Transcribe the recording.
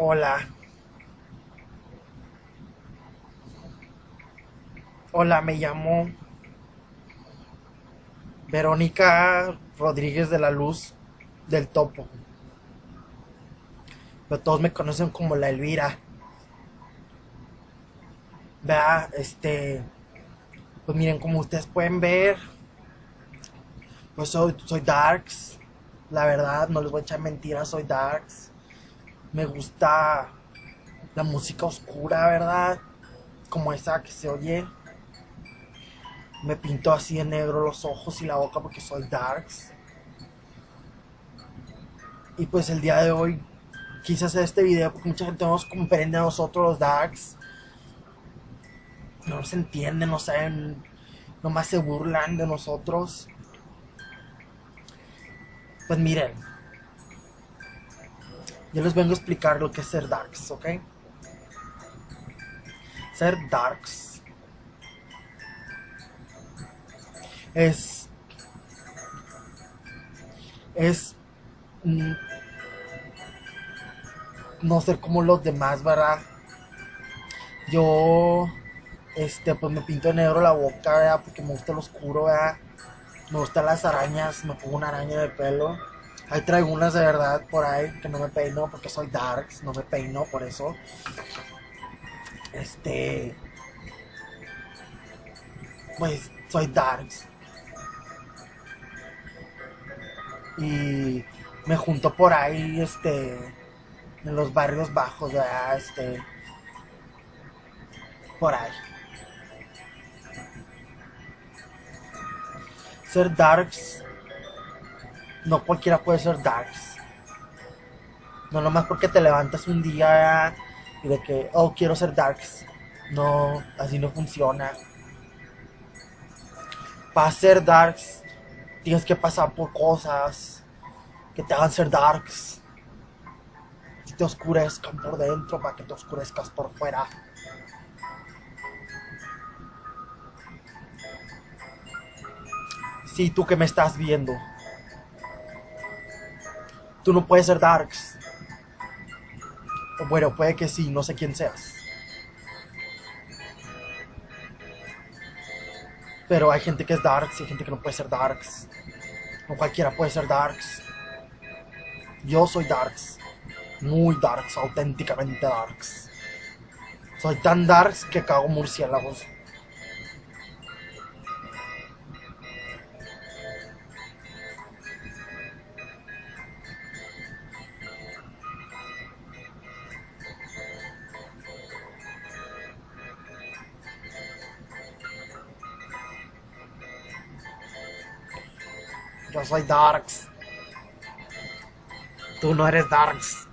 Hola. Hola, me llamo Verónica Rodríguez de la Luz del Topo. Pero todos me conocen como la Elvira. Vea, este. Pues miren, como ustedes pueden ver, pues soy, soy Darks. La verdad, no les voy a echar mentiras, soy Darks. Me gusta la música oscura, ¿verdad? Como esa que se oye. Me pinto así en negro los ojos y la boca porque soy Darks. Y pues el día de hoy quise hacer este video porque mucha gente no nos comprende a nosotros los Darks. No nos entienden, no saben, nomás se burlan de nosotros. Pues miren, yo les vengo a explicar lo que es ser Darks, ¿ok? Ser Darks es es mm, no ser como los demás, ¿verdad? Yo este pues me pinto negro la boca, ¿verdad? Porque me gusta lo oscuro, ¿verdad? Me gustan las arañas, me pongo una araña de pelo. Ahí traigo unas de verdad por ahí que no me peino porque soy darks, no me peino por eso. Este. Pues soy darks. Y me junto por ahí, este. En los barrios bajos, ¿verdad? Este. Por ahí. ser darks, no cualquiera puede ser darks. No nomás porque te levantas un día y de que, oh, quiero ser darks. No, así no funciona. Para ser darks, tienes que pasar por cosas que te hagan ser darks. Que te oscurezcan por dentro para que te oscurezcas por fuera. Sí, tú que me estás viendo. Tú no puedes ser Darks. O bueno, puede que sí, no sé quién seas. Pero hay gente que es Darks y hay gente que no puede ser Darks. No cualquiera puede ser Darks. Yo soy Darks. Muy Darks, auténticamente Darks. Soy tan Darks que cago murciélagos. Yo soy Darks. Tú no eres Darks.